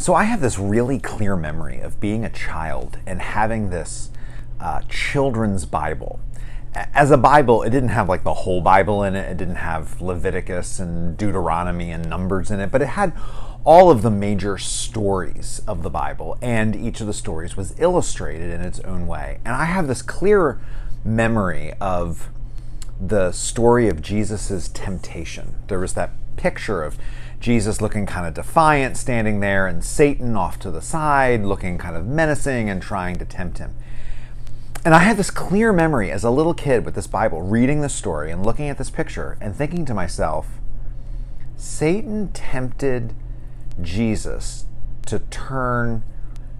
So I have this really clear memory of being a child and having this uh, children's Bible. As a Bible, it didn't have like the whole Bible in it. It didn't have Leviticus and Deuteronomy and Numbers in it, but it had all of the major stories of the Bible, and each of the stories was illustrated in its own way. And I have this clear memory of the story of Jesus' temptation. There was that picture of Jesus looking kind of defiant, standing there, and Satan off to the side, looking kind of menacing and trying to tempt him. And I had this clear memory as a little kid with this Bible, reading the story and looking at this picture and thinking to myself, Satan tempted Jesus to turn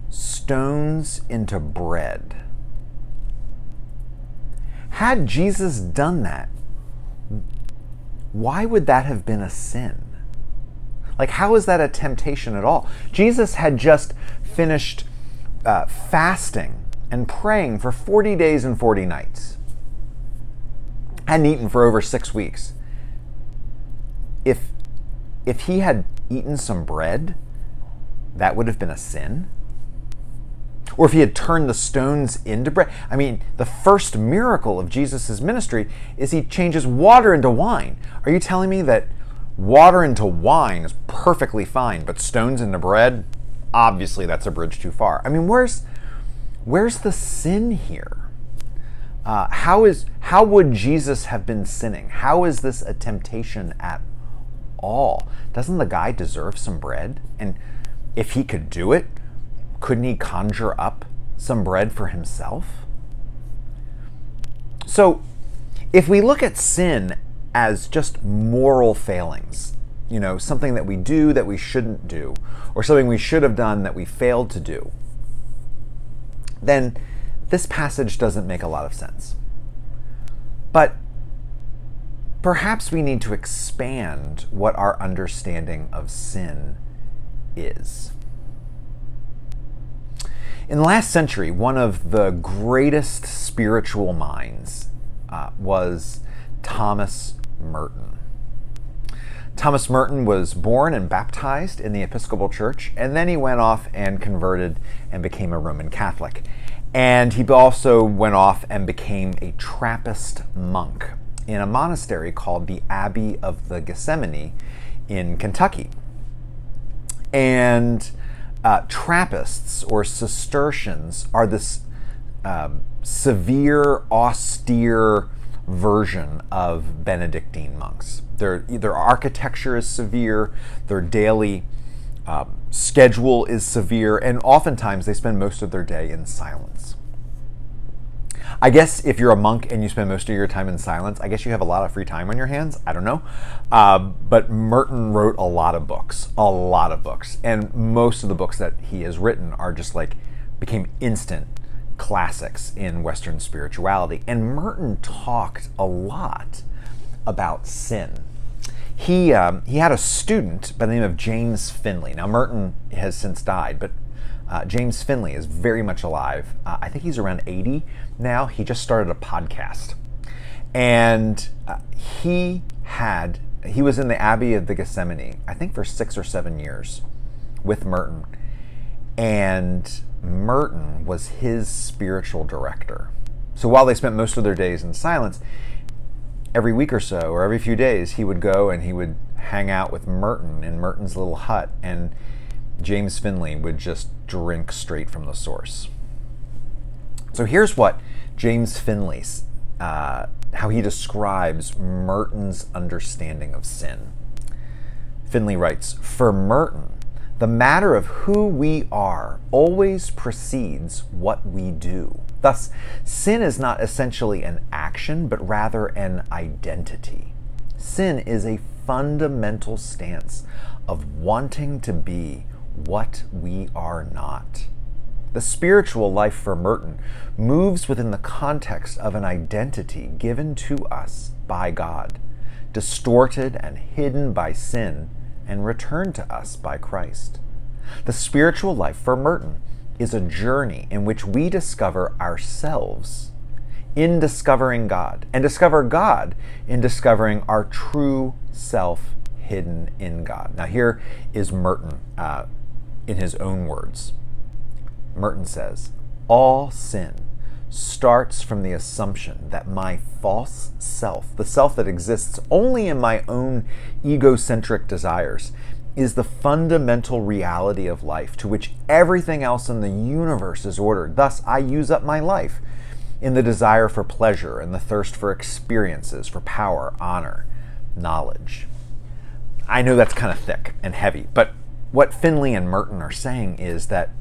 stones into bread. Had Jesus done that, why would that have been a sin? Like, how is that a temptation at all? Jesus had just finished uh, fasting and praying for 40 days and 40 nights, hadn't eaten for over six weeks. If, if he had eaten some bread, that would have been a sin. Or if he had turned the stones into bread. I mean, the first miracle of Jesus' ministry is he changes water into wine. Are you telling me that Water into wine is perfectly fine, but stones into bread, obviously that's a bridge too far. I mean, where's where's the sin here? Uh, how is how would Jesus have been sinning? How is this a temptation at all? Doesn't the guy deserve some bread? And if he could do it, couldn't he conjure up some bread for himself? So, if we look at sin as just moral failings. You know, something that we do that we shouldn't do, or something we should have done that we failed to do, then this passage doesn't make a lot of sense. But perhaps we need to expand what our understanding of sin is. In the last century, one of the greatest spiritual minds uh, was Thomas Merton. Thomas Merton was born and baptized in the Episcopal Church, and then he went off and converted and became a Roman Catholic. And he also went off and became a Trappist monk in a monastery called the Abbey of the Gethsemane in Kentucky. And uh, Trappists or Cistercians are this uh, severe, austere, version of Benedictine monks. Their, their architecture is severe, their daily um, schedule is severe, and oftentimes they spend most of their day in silence. I guess if you're a monk and you spend most of your time in silence, I guess you have a lot of free time on your hands. I don't know. Uh, but Merton wrote a lot of books, a lot of books. And most of the books that he has written are just like, became instant classics in Western spirituality. And Merton talked a lot about sin. He, um, he had a student by the name of James Finley. Now, Merton has since died, but uh, James Finley is very much alive. Uh, I think he's around 80 now. He just started a podcast. And uh, he had, he was in the Abbey of the Gethsemane, I think for six or seven years with Merton. And Merton was his spiritual director. So while they spent most of their days in silence, every week or so, or every few days, he would go and he would hang out with Merton in Merton's little hut, and James Finley would just drink straight from the source. So here's what James Finley, uh, how he describes Merton's understanding of sin. Finley writes For Merton, the matter of who we are always precedes what we do. Thus, sin is not essentially an action, but rather an identity. Sin is a fundamental stance of wanting to be what we are not. The spiritual life for Merton moves within the context of an identity given to us by God, distorted and hidden by sin and returned to us by Christ. The spiritual life for Merton is a journey in which we discover ourselves in discovering God, and discover God in discovering our true self hidden in God. Now, here is Merton uh, in his own words. Merton says, All sin starts from the assumption that my false self, the self that exists only in my own egocentric desires, is the fundamental reality of life to which everything else in the universe is ordered. Thus, I use up my life in the desire for pleasure and the thirst for experiences, for power, honor, knowledge. I know that's kind of thick and heavy, but what Finley and Merton are saying is that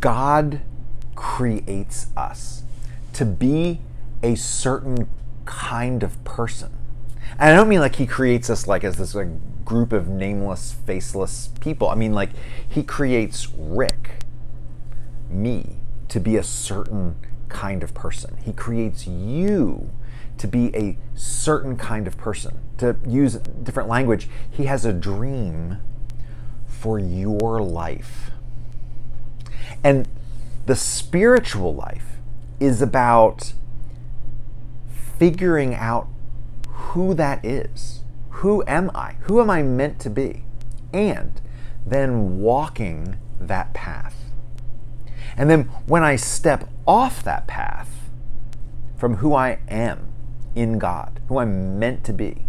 God creates us to be a certain kind of person. And I don't mean like he creates us like as this like group of nameless, faceless people. I mean like he creates Rick, me, to be a certain kind of person. He creates you to be a certain kind of person. To use different language, he has a dream for your life. And the spiritual life is about figuring out who that is. Who am I? Who am I meant to be? And then walking that path. And then when I step off that path from who I am in God, who I'm meant to be,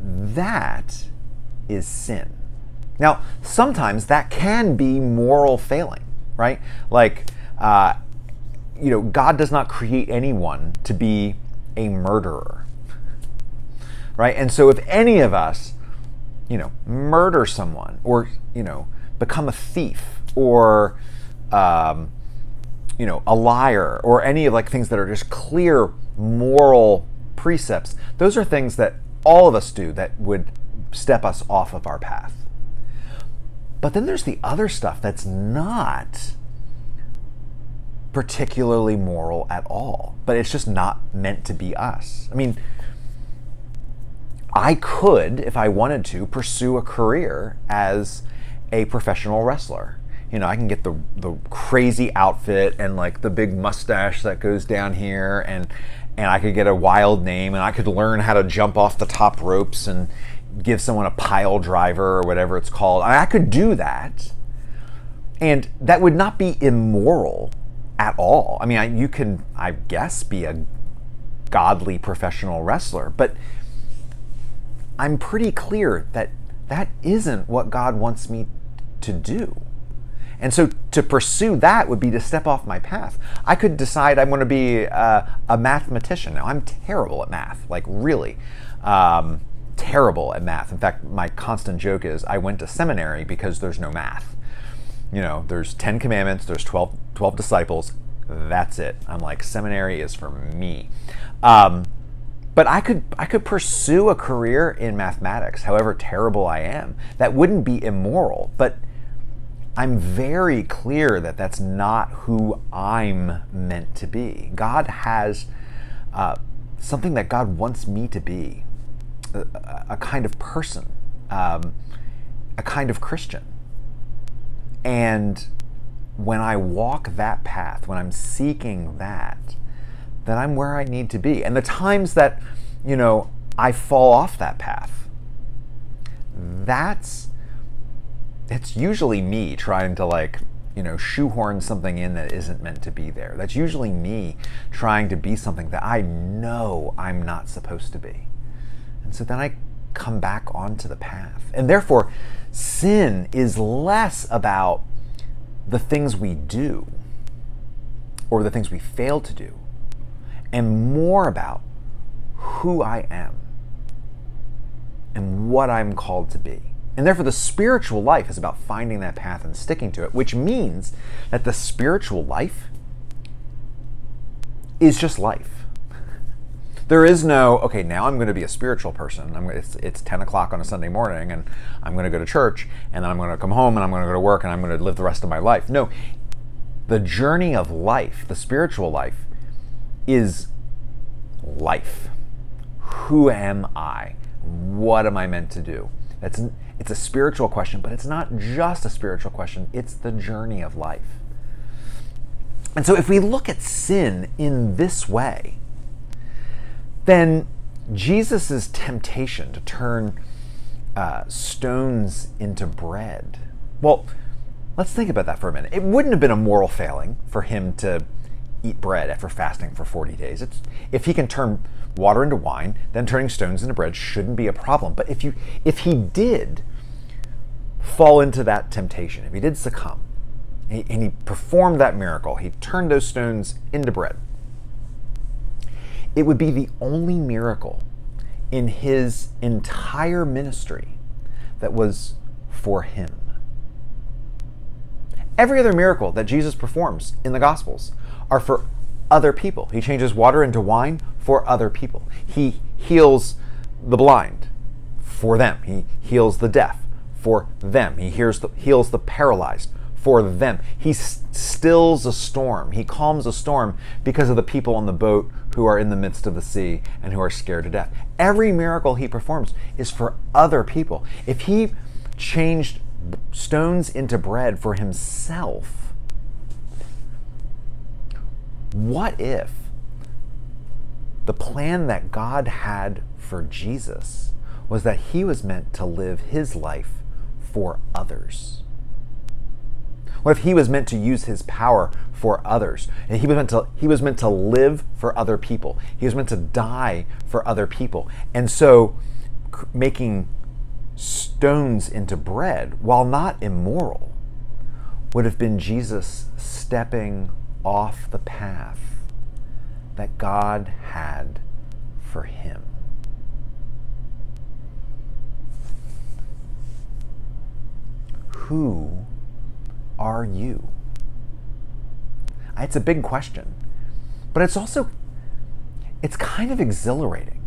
that is sin. Now, sometimes that can be moral failing, right? Like, uh, you know, God does not create anyone to be a murderer, right? And so if any of us, you know, murder someone or, you know, become a thief or, um, you know, a liar or any of like things that are just clear moral precepts, those are things that all of us do that would step us off of our path. But then there's the other stuff that's not particularly moral at all, but it's just not meant to be us. I mean, I could, if I wanted to, pursue a career as a professional wrestler. You know, I can get the the crazy outfit and like the big mustache that goes down here and and I could get a wild name and I could learn how to jump off the top ropes and give someone a pile driver or whatever it's called. I, I could do that. And that would not be immoral at all. I mean, I, you can, I guess, be a godly professional wrestler, but I'm pretty clear that that isn't what God wants me to do. And so to pursue that would be to step off my path. I could decide I'm going to be a, a mathematician. Now, I'm terrible at math, like really um, terrible at math. In fact, my constant joke is I went to seminary because there's no math. You know, there's 10 commandments, there's 12, 12 disciples. That's it. I'm like, seminary is for me. Um, but I could I could pursue a career in mathematics, however terrible I am. That wouldn't be immoral, but I'm very clear that that's not who I'm meant to be. God has uh, something that God wants me to be a, a kind of person, um, a kind of Christian. And when I walk that path, when I'm seeking that, then I'm where I need to be. And the times that, you know, I fall off that path, that's it's usually me trying to like you know shoehorn something in that isn't meant to be there. That's usually me trying to be something that i know i'm not supposed to be. And so then i come back onto the path. And therefore sin is less about the things we do or the things we fail to do and more about who i am and what i'm called to be and therefore, the spiritual life is about finding that path and sticking to it, which means that the spiritual life is just life. There is no, okay, now I'm going to be a spiritual person. I'm, it's, it's 10 o'clock on a Sunday morning, and I'm going to go to church, and then I'm going to come home, and I'm going to go to work, and I'm going to live the rest of my life. No, the journey of life, the spiritual life, is life. Who am I? What am I meant to do? That's it's a spiritual question, but it's not just a spiritual question, it's the journey of life. And so if we look at sin in this way, then Jesus' temptation to turn uh, stones into bread. Well, let's think about that for a minute. It wouldn't have been a moral failing for him to eat bread after fasting for 40 days. It's, if he can turn water into wine, then turning stones into bread shouldn't be a problem. But if you if he did fall into that temptation, if he did succumb, and he performed that miracle, he turned those stones into bread. It would be the only miracle in his entire ministry that was for him. Every other miracle that Jesus performs in the Gospels are for other people. He changes water into wine for other people. He heals the blind for them. He heals the deaf for them. He heals the, heals the paralyzed for them. He stills a storm. He calms a storm because of the people on the boat who are in the midst of the sea and who are scared to death. Every miracle he performs is for other people. If he changed stones into bread for himself, what if the plan that God had for Jesus was that he was meant to live his life for others? What if he was meant to use his power for others? And he was meant to he was meant to live for other people. He was meant to die for other people. And so making stones into bread, while not immoral, would have been Jesus stepping off the path that God had for him. Who are you? It's a big question, but it's also it's kind of exhilarating.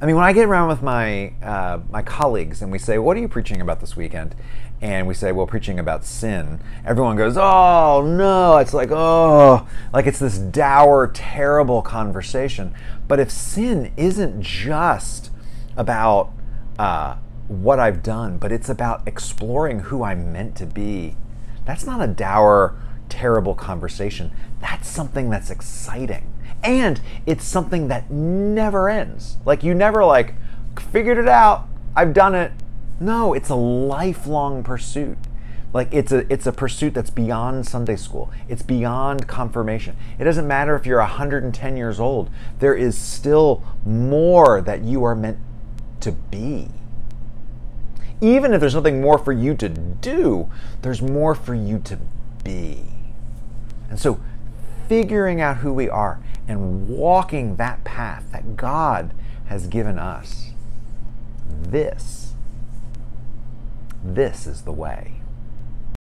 I mean, when I get around with my uh, my colleagues and we say, "What are you preaching about this weekend?" and we say, "Well, preaching about sin," everyone goes, "Oh no!" It's like, "Oh," like it's this dour, terrible conversation. But if sin isn't just about uh, what I've done, but it's about exploring who I'm meant to be that's not a dour, terrible conversation. That's something that's exciting. And it's something that never ends. Like you never like figured it out. I've done it. No, it's a lifelong pursuit. Like it's a it's a pursuit that's beyond Sunday school. It's beyond confirmation. It doesn't matter if you're 110 years old. There is still more that you are meant to be even if there's nothing more for you to do, there's more for you to be. And so, figuring out who we are and walking that path that God has given us, this, this is the way.